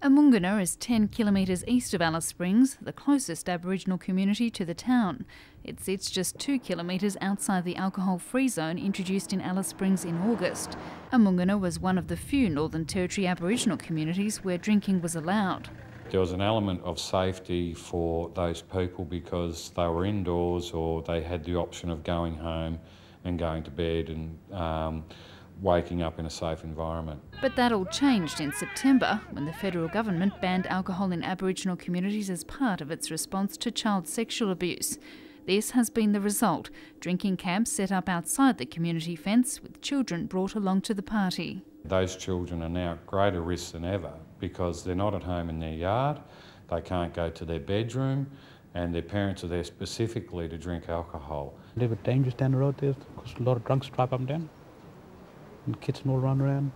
Amoonguna is 10 kilometres east of Alice Springs, the closest Aboriginal community to the town. It sits just 2 kilometres outside the alcohol free zone introduced in Alice Springs in August. Amoonguna was one of the few Northern Territory Aboriginal communities where drinking was allowed. There was an element of safety for those people because they were indoors or they had the option of going home and going to bed and um, waking up in a safe environment. But that all changed in September when the federal government banned alcohol in Aboriginal communities as part of its response to child sexual abuse. This has been the result drinking camps set up outside the community fence with children brought along to the party. Those children are now at greater risk than ever because they're not at home in their yard, they can't go to their bedroom, and their parents are there specifically to drink alcohol. A little bit dangerous down the road there because a lot of drunks drive up and down and and all run around.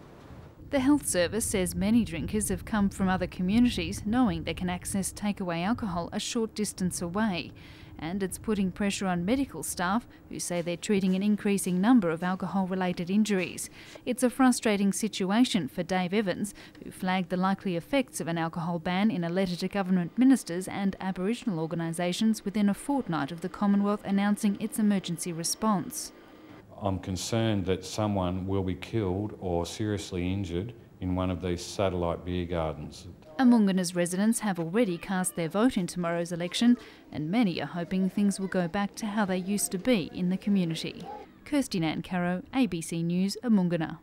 The health service says many drinkers have come from other communities knowing they can access takeaway alcohol a short distance away. And it's putting pressure on medical staff who say they're treating an increasing number of alcohol related injuries. It's a frustrating situation for Dave Evans, who flagged the likely effects of an alcohol ban in a letter to government ministers and Aboriginal organisations within a fortnight of the Commonwealth announcing its emergency response. I'm concerned that someone will be killed or seriously injured in one of these satellite beer gardens. Amoonguna's residents have already cast their vote in tomorrow's election, and many are hoping things will go back to how they used to be in the community. Kirsty Nancarrow, ABC News, Amoonguna.